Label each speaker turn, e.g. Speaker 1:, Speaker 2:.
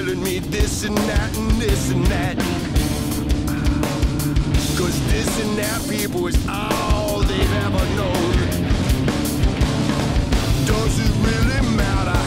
Speaker 1: telling me this and that and this and that. Cause this and that, people, is all they've ever known. Does it really matter?